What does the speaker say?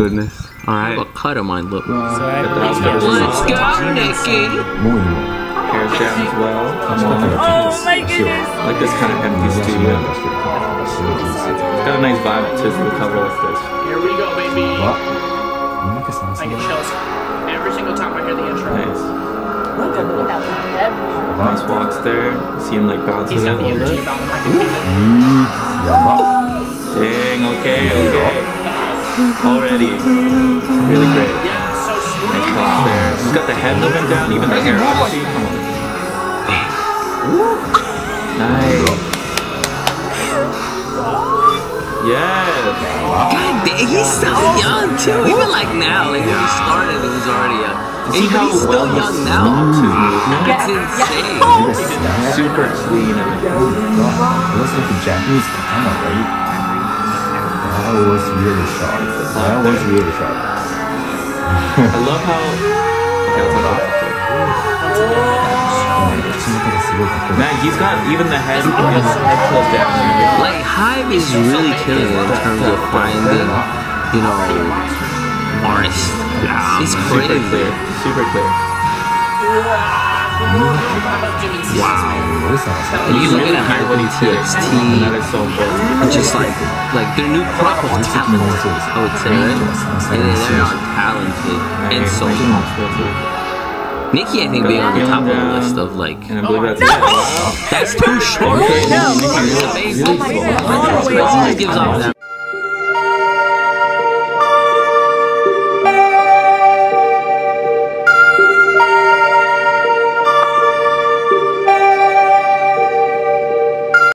goodness. All right. What cut of mine look? So I Let's go, Niki. Hair jam as well. Oh my goodness. I like this kind of empty studio. It's got a nice vibe to the cover like this. Here we go, baby. I can show us every single time I hear the intro. Nice. Nice walks there. See him like bouncing He's a got the little energy about him. Already. Really great. Yeah, so sweet. Nice walks there. He's got the head moving down, even the hair. obviously. Come on. Nice. Yes. God dang, he's so young too. Even like now, like when he started, he was already young. And See even how he's still well young now. moved? That's insane. Super clean and It was like a Japanese camera, right? That was really sharp. That was really sharp. I love how. Okay, I'll talk. Man, he's got even the head, his head tilts down. Like HYBE is really killing it in terms of finding, you know, artists. Yeah, It's Super clear. Super clear. Wow. And you look at HYBE what and he said. And that TXT, is just like like their new crop of talent, I would say, right? And they they are talented and so Niki, I think, being on the top of the list of like And I believe that's it. that's too short. No. It's a baby. He gives off that